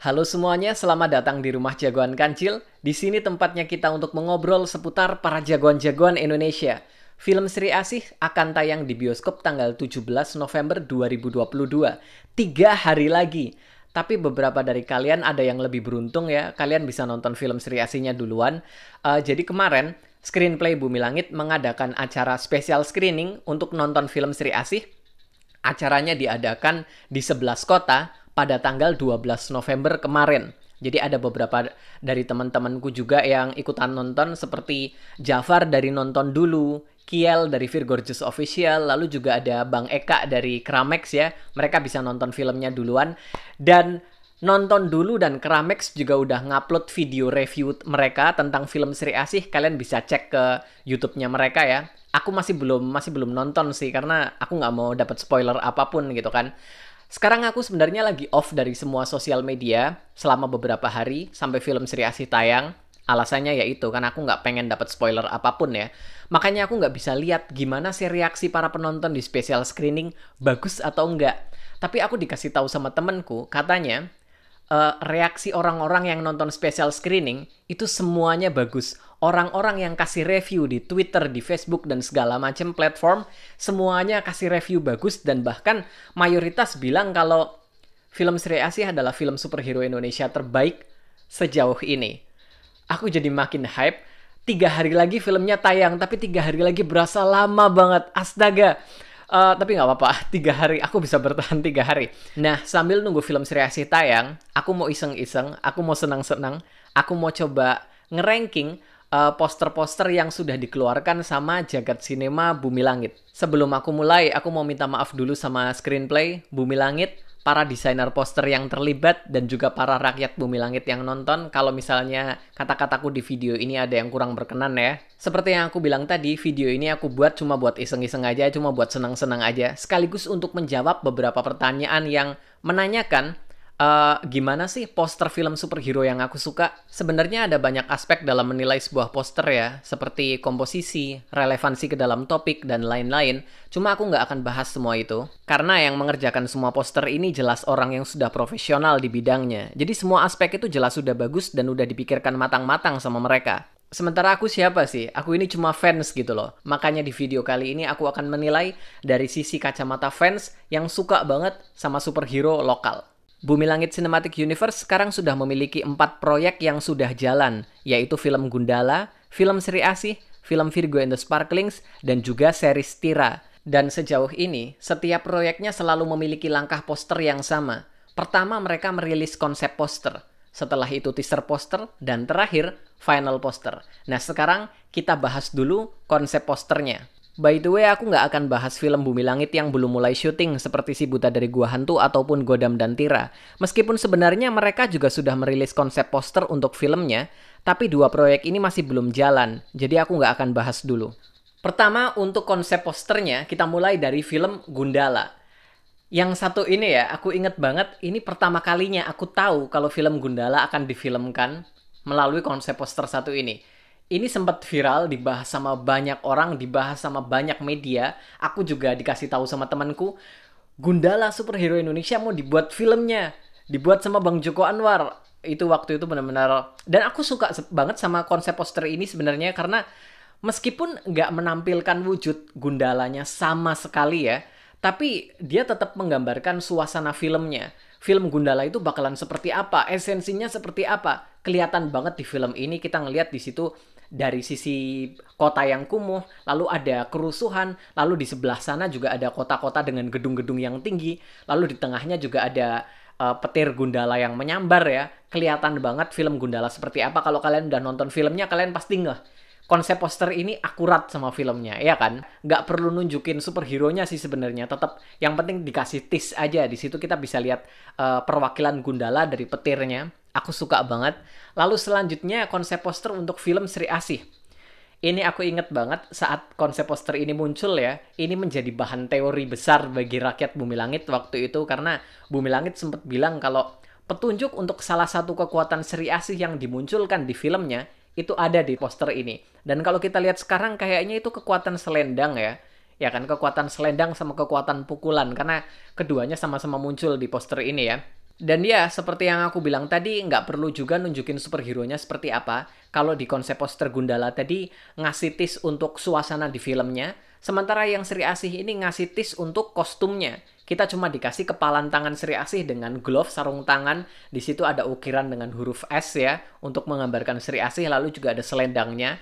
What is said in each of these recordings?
Halo semuanya, selamat datang di Rumah Jagoan Kancil. Di sini tempatnya kita untuk mengobrol seputar para jagoan-jagoan Indonesia. Film Sri Asih akan tayang di bioskop tanggal 17 November 2022. Tiga hari lagi. Tapi beberapa dari kalian ada yang lebih beruntung ya, kalian bisa nonton film Sri Asihnya duluan. Uh, jadi kemarin, Screenplay Bumi Langit mengadakan acara spesial screening untuk nonton film Sri Asih. Acaranya diadakan di 11 kota, pada tanggal 12 November kemarin. Jadi ada beberapa dari teman-temanku juga yang ikutan nonton seperti Jafar dari nonton dulu, Kiel dari Virgorgeous Official, lalu juga ada Bang Eka dari Kramex ya. Mereka bisa nonton filmnya duluan dan nonton dulu dan Kramex juga udah ngupload video review mereka tentang film Sri Asih. Kalian bisa cek ke YouTube-nya mereka ya. Aku masih belum masih belum nonton sih karena aku nggak mau dapat spoiler apa pun gitu kan. Sekarang aku sebenarnya lagi off dari semua sosial media selama beberapa hari sampai film Sri Asih tayang. Alasannya yaitu kan aku nggak pengen dapat spoiler apa pun ya. Makanya aku nggak bisa lihat gimana sih reaksi para penonton di special screening bagus atau enggak. Tapi aku dikasih tahu sama temenku, katanya uh, reaksi orang-orang yang nonton special screening itu semuanya bagus orang-orang yang kasih review di Twitter, di Facebook, dan segala macam platform, semuanya kasih review bagus dan bahkan mayoritas bilang kalau film Sri Asih adalah film superhero Indonesia terbaik sejauh ini. Aku jadi makin hype. Tiga hari lagi filmnya tayang, tapi tiga hari lagi berasa lama banget. Astaga. Uh, tapi nggak apa-apa, tiga hari aku bisa bertahan tiga hari. Nah, sambil nunggu film Sri Asih tayang, aku mau iseng-iseng, aku mau senang-senang, aku mau coba ngeranking uh, poster-poster yang sudah dikeluarkan sama Jagat Cinema Bumi Langit. Sebelum aku mulai, aku mau minta maaf dulu sama screenplay Bumi Langit, para desainer poster yang terlibat, dan juga para rakyat Bumi Langit yang nonton. Kalau misalnya kata-kataku di video ini ada yang kurang berkenan ya. Seperti yang aku bilang tadi, video ini aku buat cuma buat iseng-iseng aja, cuma buat senang-senang aja. Sekaligus untuk menjawab beberapa pertanyaan yang menanyakan Uh, gimana sih poster film superhero yang aku suka? Sebenarnya ada banyak aspek dalam menilai sebuah poster ya, seperti komposisi, relevansi ke dalam topik, dan lain-lain. Cuma aku nggak akan bahas semua itu, karena yang mengerjakan semua poster ini jelas orang yang sudah profesional di bidangnya. Jadi semua aspek itu jelas sudah bagus dan udah dipikirkan matang-matang sama mereka. Sementara aku siapa sih? Aku ini cuma fans gitu loh. Makanya di video kali ini aku akan menilai dari sisi kacamata fans yang suka banget sama superhero lokal. Bumi Langit Cinematic Universe sekarang sudah memiliki empat proyek yang sudah jalan, yaitu film Gundala, film Sri Asih, film Virgo and the Sparklings, dan juga series Tira. Dan sejauh ini, setiap proyeknya selalu memiliki langkah poster yang sama. Pertama, mereka merilis konsep poster. Setelah itu teaser poster, dan terakhir, final poster. Nah, sekarang kita bahas dulu konsep posternya. By the way, aku nggak akan bahas film Bumi Langit yang belum mulai syuting seperti Si Buta dari Gua Hantu ataupun Godam dan Tira. Meskipun sebenarnya mereka juga sudah merilis konsep poster untuk filmnya, tapi dua proyek ini masih belum jalan, jadi aku nggak akan bahas dulu. Pertama, untuk konsep posternya, kita mulai dari film Gundala. Yang satu ini ya, aku inget banget, ini pertama kalinya aku tahu kalau film Gundala akan difilmkan melalui konsep poster satu ini ini sempat viral dibahas sama banyak orang, dibahas sama banyak media. Aku juga dikasih tahu sama temanku, Gundala superhero Indonesia mau dibuat filmnya, dibuat sama Bang Joko Anwar. Itu waktu itu benar-benar dan aku suka banget sama konsep poster ini sebenarnya karena meskipun nggak menampilkan wujud Gundalanya sama sekali ya, tapi dia tetap menggambarkan suasana filmnya. Film Gundala itu bakalan seperti apa, esensinya seperti apa. Kelihatan banget di film ini kita ngelihat di situ dari sisi kota yang kumuh, lalu ada kerusuhan, lalu di sebelah sana juga ada kota-kota dengan gedung-gedung yang tinggi, lalu di tengahnya juga ada uh, petir Gundala yang menyambar ya. Kelihatan banget film Gundala seperti apa. Kalau kalian udah nonton filmnya, kalian pasti ngeh. Konsep poster ini akurat sama filmnya, ya kan? Nggak perlu nunjukin superhero-nya sih sebenarnya. Tetap yang penting dikasih tease aja. Di situ kita bisa lihat uh, perwakilan Gundala dari petirnya Aku suka banget. Lalu selanjutnya konsep poster untuk film Sri Asih. Ini aku inget banget saat konsep poster ini muncul ya. Ini menjadi bahan teori besar bagi rakyat Bumi Langit waktu itu karena Bumi Langit sempat bilang kalau petunjuk untuk salah satu kekuatan Sri Asih yang dimunculkan di filmnya itu ada di poster ini. Dan kalau kita lihat sekarang kayaknya itu kekuatan selendang ya. Ya kan kekuatan selendang sama kekuatan pukulan karena keduanya sama-sama muncul di poster ini ya. Dan ya, seperti yang aku bilang tadi, nggak perlu juga nunjukin superhero-nya seperti apa. Kalau di konsep poster Gundala tadi, ngasih tis untuk suasana di filmnya. Sementara yang Sri Asih ini ngasih tis untuk kostumnya. Kita cuma dikasih kepalan tangan Sri Asih dengan glove sarung tangan. Di situ ada ukiran dengan huruf S ya, untuk menggambarkan Sri Asih, lalu juga ada selendangnya.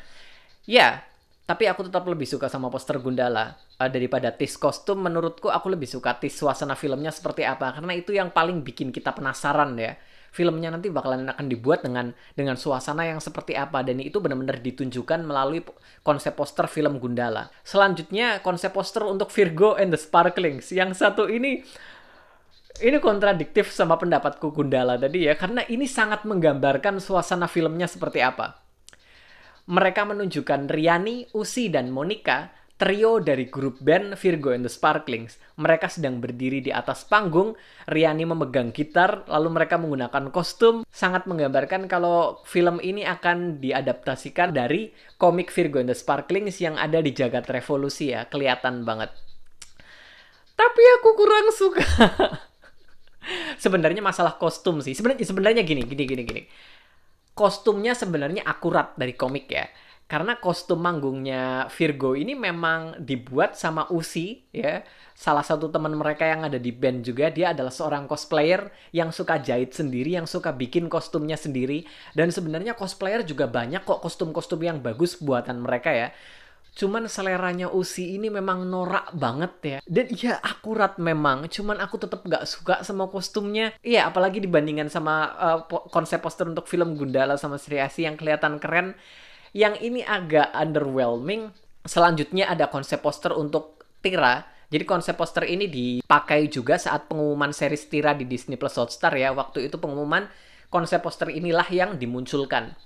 Ya, tapi aku tetap lebih suka sama poster Gundala uh, daripada tis kostum. Menurutku aku lebih suka tis suasana filmnya seperti apa karena itu yang paling bikin kita penasaran ya. Filmnya nanti bakalan akan dibuat dengan dengan suasana yang seperti apa dan itu benar-benar ditunjukkan melalui konsep poster film Gundala. Selanjutnya konsep poster untuk Virgo and the Sparklings. Yang satu ini ini kontradiktif sama pendapatku Gundala tadi ya karena ini sangat menggambarkan suasana filmnya seperti apa mereka menunjukkan Riani, Usi, dan Monica, trio dari grup band Virgo and the Sparklings. Mereka sedang berdiri di atas panggung, Riani memegang gitar, lalu mereka menggunakan kostum. Sangat menggambarkan kalau film ini akan diadaptasikan dari komik Virgo and the Sparklings yang ada di jagat revolusi ya, kelihatan banget. Tapi aku kurang suka. sebenarnya masalah kostum sih. Sebenarnya sebenarnya gini, gini, gini, gini kostumnya sebenarnya akurat dari komik ya. Karena kostum manggungnya Virgo ini memang dibuat sama Usi ya. Salah satu teman mereka yang ada di band juga dia adalah seorang cosplayer yang suka jahit sendiri, yang suka bikin kostumnya sendiri dan sebenarnya cosplayer juga banyak kok kostum-kostum yang bagus buatan mereka ya. Cuman seleranya Usi ini memang norak banget ya. Dan ya akurat memang. Cuman aku tetap gak suka sama kostumnya. Iya apalagi dibandingkan sama uh, konsep poster untuk film Gundala sama Sri Asi yang kelihatan keren. Yang ini agak underwhelming. Selanjutnya ada konsep poster untuk Tira. Jadi konsep poster ini dipakai juga saat pengumuman series Tira di Disney Plus Hotstar ya. Waktu itu pengumuman konsep poster inilah yang dimunculkan.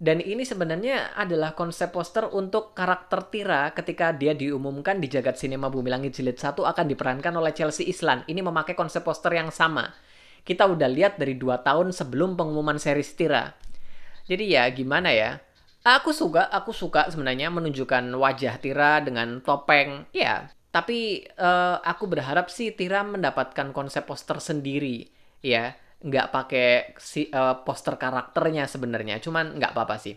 Dan ini sebenarnya adalah konsep poster untuk karakter Tira ketika dia diumumkan di jagat sinema Bumi Langit Jilid 1 akan diperankan oleh Chelsea Islan. Ini memakai konsep poster yang sama. Kita udah lihat dari dua tahun sebelum pengumuman series Tira. Jadi ya gimana ya? Aku suka, aku suka sebenarnya menunjukkan wajah Tira dengan topeng. Ya, tapi uh, aku berharap sih Tira mendapatkan konsep poster sendiri. Ya, nggak pakai si uh, poster karakternya sebenarnya cuman nggak apa-apa sih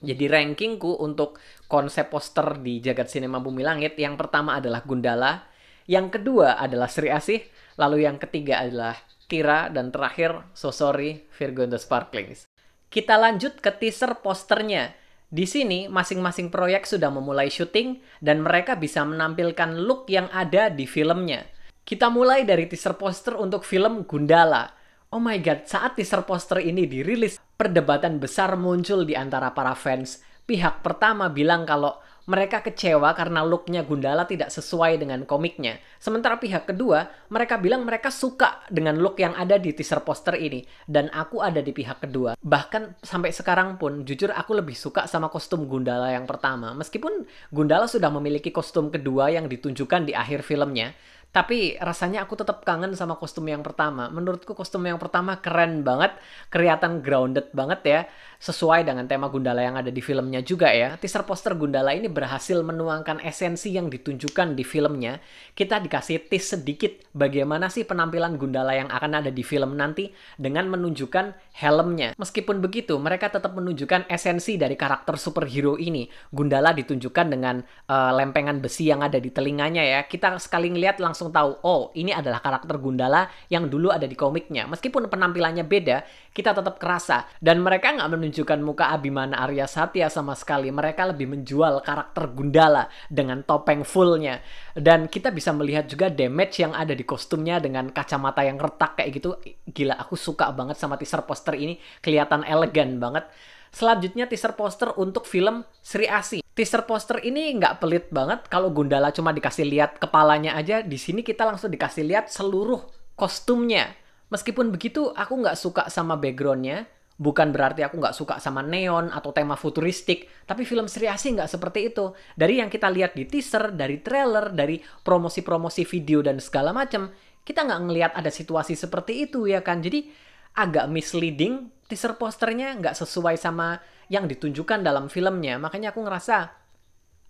jadi rankingku untuk konsep poster di jagat sinema bumi langit yang pertama adalah Gundala yang kedua adalah Sri Asih lalu yang ketiga adalah Kira dan terakhir Sosori Virgo and the Sparklings kita lanjut ke teaser posternya di sini, masing-masing proyek sudah memulai syuting dan mereka bisa menampilkan look yang ada di filmnya. Kita mulai dari teaser poster untuk film Gundala. Oh my god, saat teaser poster ini dirilis, perdebatan besar muncul di antara para fans. Pihak pertama bilang kalau mereka kecewa karena looknya Gundala tidak sesuai dengan komiknya. Sementara pihak kedua, mereka bilang mereka suka dengan look yang ada di teaser poster ini. Dan aku ada di pihak kedua. Bahkan sampai sekarang pun, jujur aku lebih suka sama kostum Gundala yang pertama. Meskipun Gundala sudah memiliki kostum kedua yang ditunjukkan di akhir filmnya. Tapi rasanya aku tetap kangen sama kostum yang pertama. Menurutku kostum yang pertama keren banget, kelihatan grounded banget ya sesuai dengan tema Gundala yang ada di filmnya juga ya. Teaser poster Gundala ini berhasil menuangkan esensi yang ditunjukkan di filmnya. Kita dikasih tease sedikit bagaimana sih penampilan Gundala yang akan ada di film nanti dengan menunjukkan helmnya. Meskipun begitu, mereka tetap menunjukkan esensi dari karakter superhero ini. Gundala ditunjukkan dengan uh, lempengan besi yang ada di telinganya ya. Kita sekali ngeliat langsung tahu, oh ini adalah karakter Gundala yang dulu ada di komiknya. Meskipun penampilannya beda, kita tetap kerasa. Dan mereka nggak menunjukkan muka Abimana Arya Satya sama sekali. Mereka lebih menjual karakter Gundala dengan topeng fullnya. Dan kita bisa melihat juga damage yang ada di kostumnya dengan kacamata yang retak kayak gitu. Gila, aku suka banget sama teaser poster ini. Kelihatan elegan banget. Selanjutnya teaser poster untuk film Sri Asi. Teaser poster ini nggak pelit banget. Kalau Gundala cuma dikasih lihat kepalanya aja, di sini kita langsung dikasih lihat seluruh kostumnya. Meskipun begitu, aku nggak suka sama backgroundnya Bukan berarti aku nggak suka sama neon atau tema futuristik, tapi film Sri Asih nggak seperti itu. Dari yang kita lihat di teaser, dari trailer, dari promosi-promosi video dan segala macam, kita nggak ngelihat ada situasi seperti itu ya kan. Jadi agak misleading, teaser posternya nggak sesuai sama yang ditunjukkan dalam filmnya. Makanya aku ngerasa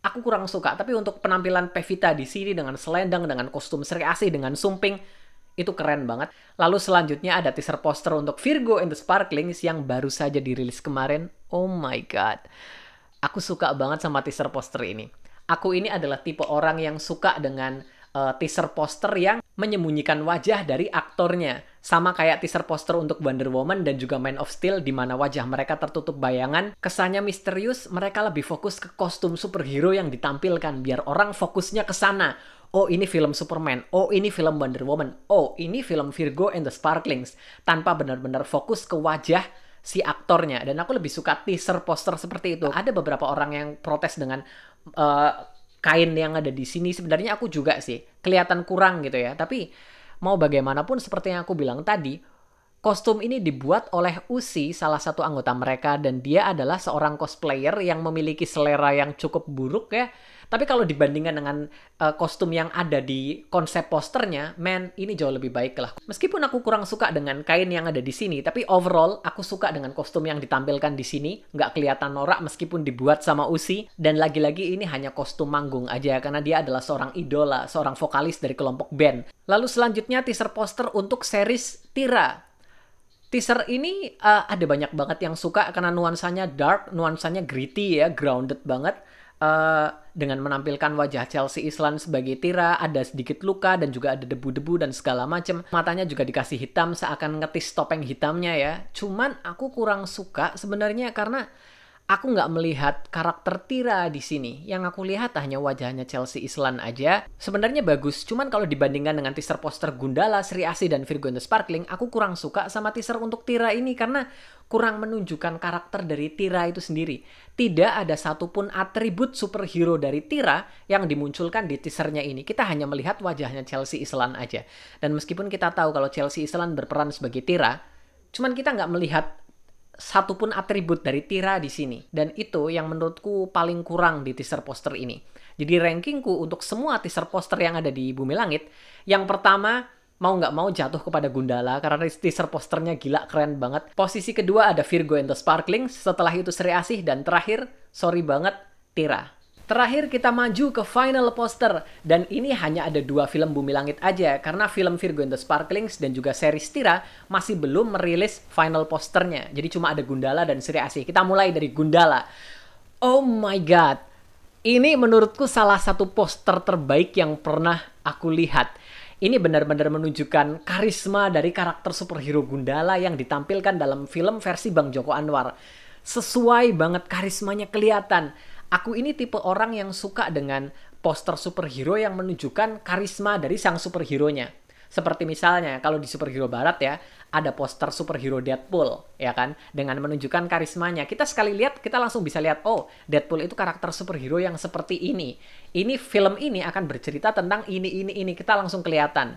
aku kurang suka. Tapi untuk penampilan Pevita di sini dengan selendang, dengan kostum Sri Asih, dengan sumping, Itu keren banget. Lalu selanjutnya ada teaser poster untuk Virgo and the Sparklings yang baru saja dirilis kemarin. Oh my god. Aku suka banget sama teaser poster ini. Aku ini adalah tipe orang yang suka dengan uh, teaser poster yang menyembunyikan wajah dari aktornya. Sama kayak teaser poster untuk Wonder Woman dan juga Man of Steel di mana wajah mereka tertutup bayangan. Kesannya misterius, mereka lebih fokus ke kostum superhero yang ditampilkan biar orang fokusnya ke sana oh ini film Superman, oh ini film Wonder Woman, oh ini film Virgo and the Sparklings, tanpa benar-benar fokus ke wajah si aktornya. Dan aku lebih suka teaser poster seperti itu. Ada beberapa orang yang protes dengan uh, kain yang ada di sini. Sebenarnya aku juga sih kelihatan kurang gitu ya. Tapi mau bagaimanapun seperti yang aku bilang tadi, Kostum ini dibuat oleh Uzi, salah satu anggota mereka, dan dia adalah seorang cosplayer yang memiliki selera yang cukup buruk ya. Tapi kalau dibandingkan dengan uh, kostum yang ada di konsep posternya, man, ini jauh lebih baik lah. Meskipun aku kurang suka dengan kain yang ada di sini, tapi overall aku suka dengan kostum yang ditampilkan di sini. Nggak kelihatan norak meskipun dibuat sama Uzi. Dan lagi-lagi ini hanya kostum manggung aja, karena dia adalah seorang idola, seorang vokalis dari kelompok band. Lalu selanjutnya teaser poster untuk series Tira teaser ini uh, ada banyak banget yang suka karena nuansanya dark, nuansanya gritty ya, grounded banget. Uh, dengan menampilkan wajah Chelsea Islan sebagai Tira, ada sedikit luka dan juga ada debu-debu dan segala macam. Matanya juga dikasih hitam seakan ngetis topeng hitamnya ya. Cuman aku kurang suka sebenarnya karena aku nggak melihat karakter Tira di sini. Yang aku lihat hanya wajahnya Chelsea Islan aja. Sebenarnya bagus, cuman kalau dibandingkan dengan teaser poster Gundala, Sri Asi, dan Virgo and the Sparkling, aku kurang suka sama teaser untuk Tira ini karena kurang menunjukkan karakter dari Tira itu sendiri. Tidak ada satupun atribut superhero dari Tira yang dimunculkan di teasernya ini. Kita hanya melihat wajahnya Chelsea Islan aja. Dan meskipun kita tahu kalau Chelsea Islan berperan sebagai Tira, cuman kita nggak melihat satupun atribut dari Tira di sini. Dan itu yang menurutku paling kurang di teaser poster ini. Jadi rankingku untuk semua teaser poster yang ada di Bumi Langit, yang pertama mau nggak mau jatuh kepada Gundala karena teaser posternya gila keren banget. Posisi kedua ada Virgo and the Sparkling, setelah itu Sri Asih, dan terakhir, sorry banget, Tira. Terakhir kita maju ke final poster dan ini hanya ada dua film Bumi Langit aja karena film Virgo and the Sparklings dan juga series Tira masih belum merilis final posternya. Jadi cuma ada Gundala dan Sri Asih. Kita mulai dari Gundala. Oh my god. Ini menurutku salah satu poster terbaik yang pernah aku lihat. Ini benar-benar menunjukkan karisma dari karakter superhero Gundala yang ditampilkan dalam film versi Bang Joko Anwar. Sesuai banget karismanya kelihatan Aku ini tipe orang yang suka dengan poster superhero yang menunjukkan karisma dari sang superhero-nya. Seperti misalnya kalau di superhero barat ya, ada poster superhero Deadpool, ya kan? Dengan menunjukkan karismanya. Kita sekali lihat, kita langsung bisa lihat, oh, Deadpool itu karakter superhero yang seperti ini. Ini film ini akan bercerita tentang ini, ini, ini. Kita langsung kelihatan.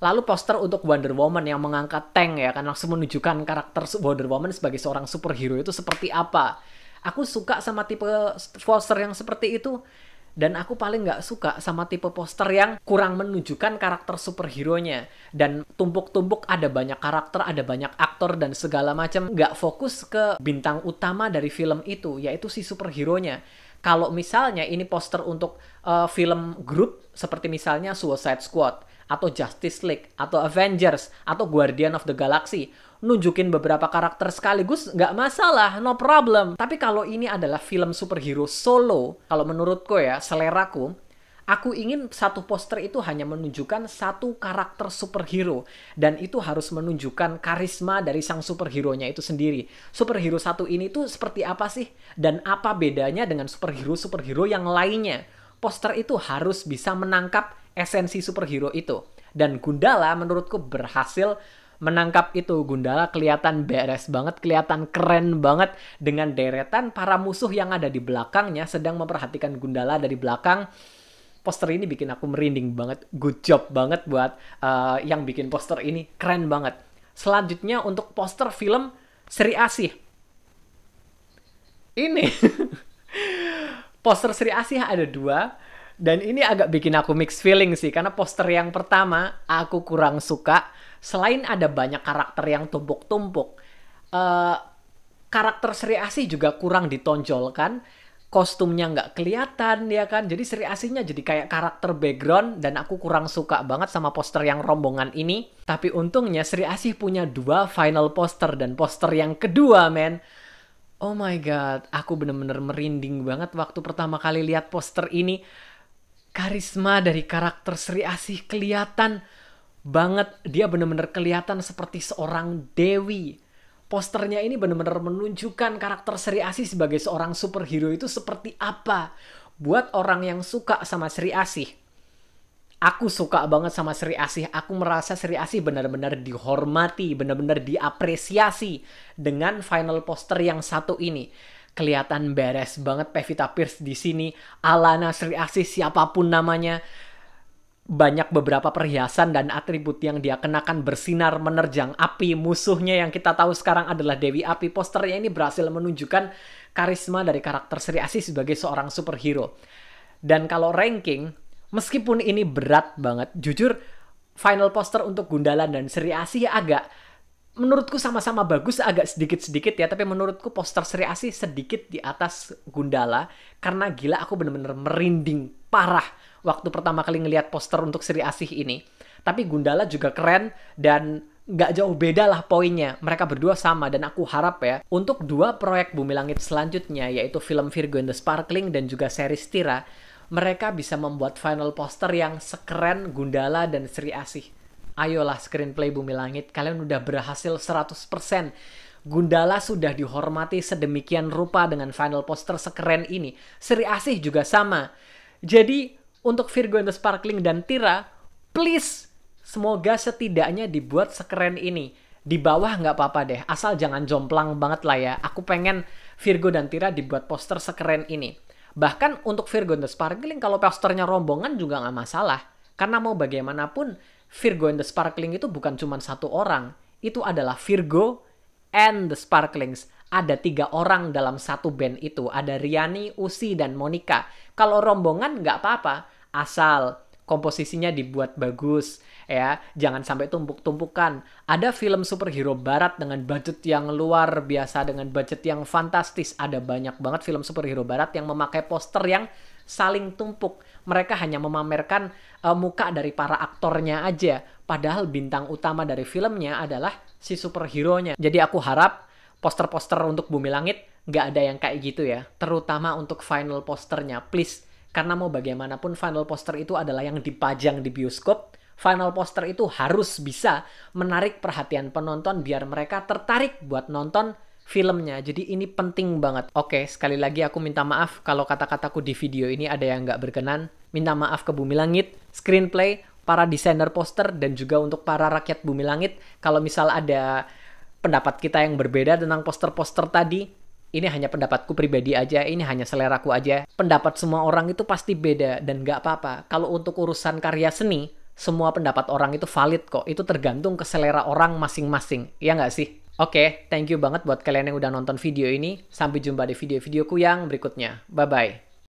Lalu poster untuk Wonder Woman yang mengangkat tank ya kan langsung menunjukkan karakter Wonder Woman sebagai seorang superhero itu seperti apa Aku suka sama tipe poster yang seperti itu. Dan aku paling nggak suka sama tipe poster yang kurang menunjukkan karakter superhero-nya. Dan tumpuk-tumpuk ada banyak karakter, ada banyak aktor dan segala macam. Nggak fokus ke bintang utama dari film itu, yaitu si superhero-nya. Kalau misalnya ini poster untuk uh, film grup, seperti misalnya Suicide Squad, atau Justice League, atau Avengers, atau Guardian of the Galaxy nunjukin beberapa karakter sekaligus nggak masalah, no problem. Tapi kalau ini adalah film superhero solo, kalau menurutku ya, seleraku, aku ingin satu poster itu hanya menunjukkan satu karakter superhero dan itu harus menunjukkan karisma dari sang superhero-nya itu sendiri. Superhero satu ini tuh seperti apa sih dan apa bedanya dengan superhero-superhero yang lainnya? Poster itu harus bisa menangkap esensi superhero itu. Dan Gundala menurutku berhasil menangkap itu Gundala kelihatan beres banget, kelihatan keren banget dengan deretan para musuh yang ada di belakangnya sedang memperhatikan Gundala dari belakang. Poster ini bikin aku merinding banget, good job banget buat uh, yang bikin poster ini, keren banget. Selanjutnya untuk poster film Sri Asih. Ini poster Sri Asih ada dua, dan ini agak bikin aku mix feeling sih, karena poster yang pertama aku kurang suka, selain ada banyak karakter yang tumpuk-tumpuk, uh, karakter Sri Asih juga kurang ditonjolkan. Kostumnya nggak kelihatan ya kan? Jadi Sri Asihnya jadi kayak karakter background dan aku kurang suka banget sama poster yang rombongan ini. Tapi untungnya Sri Asih punya dua final poster dan poster yang kedua men. Oh my god aku bener-bener merinding banget waktu pertama kali lihat poster ini. Karisma dari karakter Sri Asih kelihatan banget dia bener-bener kelihatan seperti seorang dewi posternya ini benar-benar menunjukkan karakter Sri Asih sebagai seorang superhero itu seperti apa. Buat orang yang suka sama Sri Asih, aku suka banget sama Sri Asih. Aku merasa Sri Asih benar-benar dihormati, benar-benar diapresiasi dengan final poster yang satu ini. Kelihatan beres banget Pevita Pierce di sini. Alana Sri Asih siapa pun namanya banyak beberapa perhiasan dan atribut yang dia kenakan bersinar menerjang api musuhnya yang kita tahu sekarang adalah Dewi Api. Posternya ini berhasil menunjukkan karisma dari karakter Sri Asih sebagai seorang superhero. Dan kalau ranking, meskipun ini berat banget, jujur final poster untuk Gundala dan Sri Asih agak menurutku sama-sama bagus agak sedikit-sedikit ya tapi menurutku poster Sri Asih sedikit di atas Gundala karena gila aku bener-bener merinding parah waktu pertama kali ngelihat poster untuk Sri Asih ini. Tapi Gundala juga keren dan nggak jauh beda lah poinnya. Mereka berdua sama dan aku harap ya untuk dua proyek Bumi Langit selanjutnya yaitu film Virgo and the Sparkling dan juga series Tira, mereka bisa membuat final poster yang sekeren Gundala dan Sri Asih. Ayolah screenplay Bumi Langit, kalian udah berhasil 100%. Gundala sudah dihormati sedemikian rupa dengan final poster sekeren ini. Sri Asih juga sama. Jadi untuk Virgo and the Sparkling dan Tira, please semoga setidaknya dibuat sekeren ini. Di bawah nggak apa-apa deh, asal jangan jomplang banget lah ya. Aku pengen Virgo dan Tira dibuat poster sekeren ini. Bahkan untuk Virgo and the Sparkling, kalau posternya rombongan juga nggak masalah. Karena mau bagaimanapun, Virgo and the Sparkling itu bukan cuma satu orang. Itu adalah Virgo and the Sparklings ada tiga orang dalam satu band itu. Ada Riani, Usi, dan Monica. Kalau rombongan nggak apa-apa, asal komposisinya dibuat bagus ya jangan sampai tumpuk-tumpukan ada film superhero barat dengan budget yang luar biasa dengan budget yang fantastis ada banyak banget film superhero barat yang memakai poster yang saling tumpuk mereka hanya memamerkan uh, muka dari para aktornya aja padahal bintang utama dari filmnya adalah si superhero-nya jadi aku harap poster-poster untuk Bumi Langit nggak ada yang kayak gitu ya. Terutama untuk final posternya, please. Karena mau bagaimanapun final poster itu adalah yang dipajang di bioskop. Final poster itu harus bisa menarik perhatian penonton biar mereka tertarik buat nonton filmnya. Jadi ini penting banget. Oke, sekali lagi aku minta maaf kalau kata-kataku di video ini ada yang nggak berkenan. Minta maaf ke Bumi Langit, screenplay, para desainer poster, dan juga untuk para rakyat Bumi Langit. Kalau misal ada pendapat kita yang berbeda tentang poster-poster tadi. Ini hanya pendapatku pribadi aja, ini hanya seleraku aja. Pendapat semua orang itu pasti beda dan nggak apa-apa. Kalau untuk urusan karya seni, semua pendapat orang itu valid kok. Itu tergantung ke selera orang masing-masing. Ya nggak sih? Oke, okay, thank you banget buat kalian yang udah nonton video ini. Sampai jumpa di video-videoku yang berikutnya. Bye-bye.